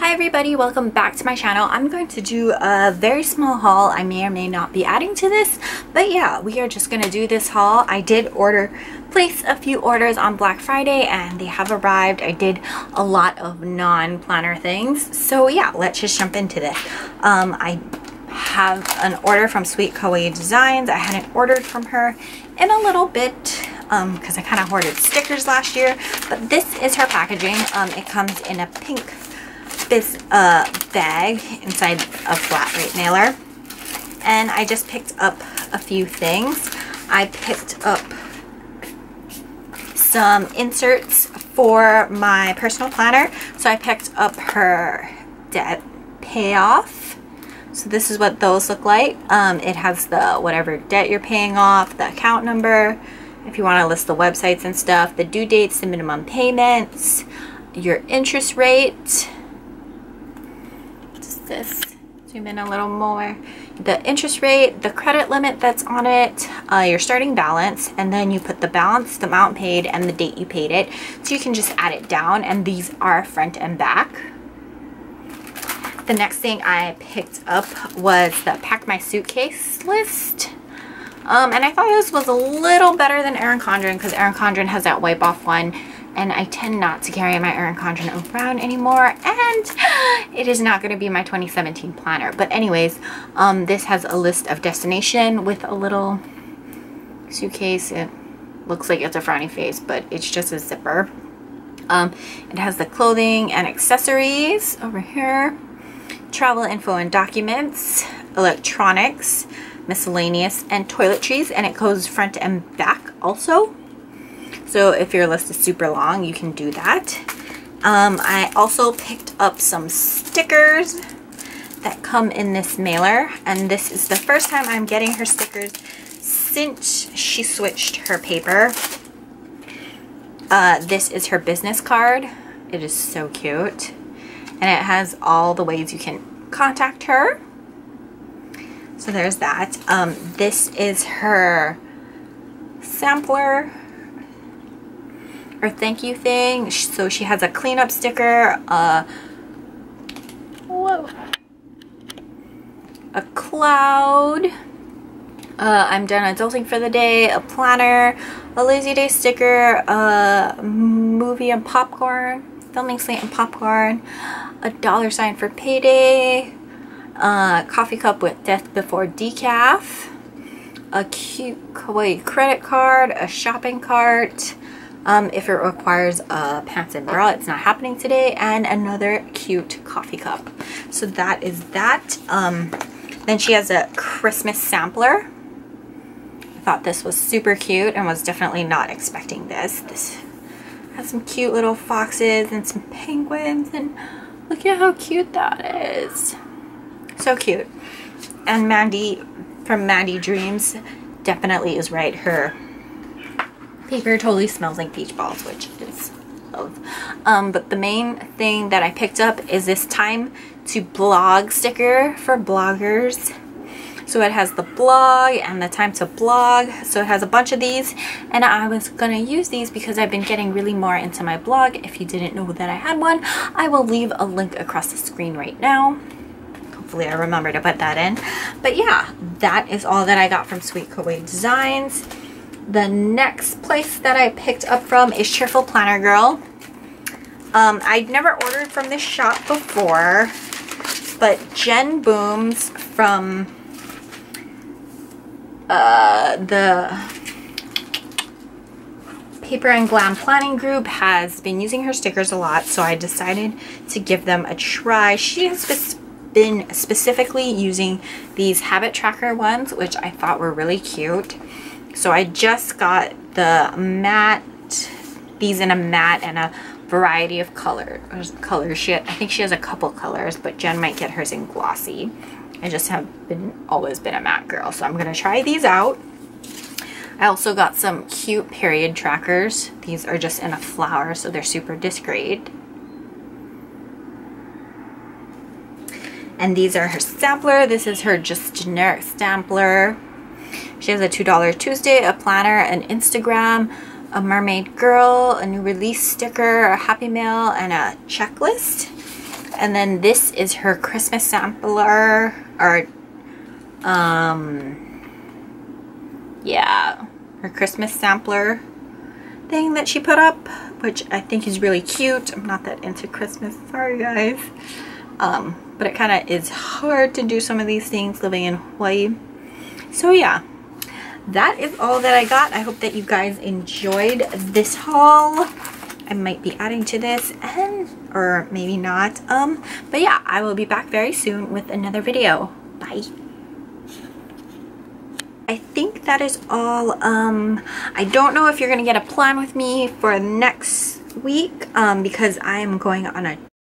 Hi everybody, welcome back to my channel. I'm going to do a very small haul. I may or may not be adding to this, but yeah, we are just going to do this haul. I did order, place a few orders on Black Friday and they have arrived. I did a lot of non-planner things. So yeah, let's just jump into this. Um, I have an order from Sweet Kawaii Designs. I hadn't ordered from her in a little bit because um, I kind of hoarded stickers last year, but this is her packaging. Um, it comes in a pink this uh, bag inside a flat rate mailer and I just picked up a few things. I picked up some inserts for my personal planner. So I picked up her debt payoff. So this is what those look like. Um, it has the whatever debt you're paying off, the account number, if you want to list the websites and stuff, the due dates, the minimum payments, your interest rate, this zoom in a little more. The interest rate the credit limit that's on it uh, your starting balance and then you put the balance the amount paid and the date you paid it. So you can just add it down and these are front and back. The next thing I picked up was the pack my suitcase list. Um, and I thought this was a little better than Erin Condren because Erin Condren has that wipe off one and I tend not to carry my Erin Condren around anymore and it is not going to be my 2017 planner. But anyways um, this has a list of destination with a little suitcase. It looks like it's a frowny face but it's just a zipper. Um, it has the clothing and accessories over here travel info and documents electronics miscellaneous and toiletries and it goes front and back also so if your list is super long, you can do that. Um, I also picked up some stickers that come in this mailer. And this is the first time I'm getting her stickers since she switched her paper. Uh, this is her business card. It is so cute. And it has all the ways you can contact her. So there's that. Um, this is her sampler her thank you thing. So she has a cleanup sticker, whoa, a cloud, uh, I'm done adulting for the day, a planner, a lazy day sticker, a movie and popcorn, filming slate and popcorn, a dollar sign for payday, a coffee cup with death before decaf, a cute kawaii credit card, a shopping cart, um, if it requires a pants and bra it's not happening today and another cute coffee cup. So that is that. Um, then she has a Christmas sampler. I thought this was super cute and was definitely not expecting this. This has some cute little foxes and some penguins and look at how cute that is. So cute. And Mandy from Mandy Dreams definitely is right. Her paper totally smells like peach balls, which is love. Um, but the main thing that I picked up is this time to blog sticker for bloggers. So it has the blog and the time to blog. So it has a bunch of these and I was going to use these because I've been getting really more into my blog. If you didn't know that I had one, I will leave a link across the screen right now. Hopefully I remember to put that in. But yeah, that is all that I got from Sweet Kawaii Designs. The next place that I picked up from is Cheerful Planner Girl. Um, I'd never ordered from this shop before, but Jen Booms from uh, the Paper and Glam Planning Group has been using her stickers a lot, so I decided to give them a try. She has been specifically using these habit tracker ones, which I thought were really cute. So I just got the matte, these in a matte and a variety of color, colors. I think she has a couple colors, but Jen might get hers in glossy. I just have been always been a matte girl, so I'm gonna try these out. I also got some cute period trackers. These are just in a flower, so they're super discreet. And these are her sampler. This is her just generic sampler. She has a $2 Tuesday, a planner, an Instagram, a mermaid girl, a new release sticker, a happy mail, and a checklist. And then this is her Christmas sampler, or, um, yeah, her Christmas sampler thing that she put up, which I think is really cute. I'm not that into Christmas, sorry guys. Um, but it kind of is hard to do some of these things living in Hawaii. So yeah, that is all that I got. I hope that you guys enjoyed this haul. I might be adding to this and or maybe not. Um, but yeah, I will be back very soon with another video. Bye. I think that is all. Um, I don't know if you're to get a plan with me for next week um, because I am going on a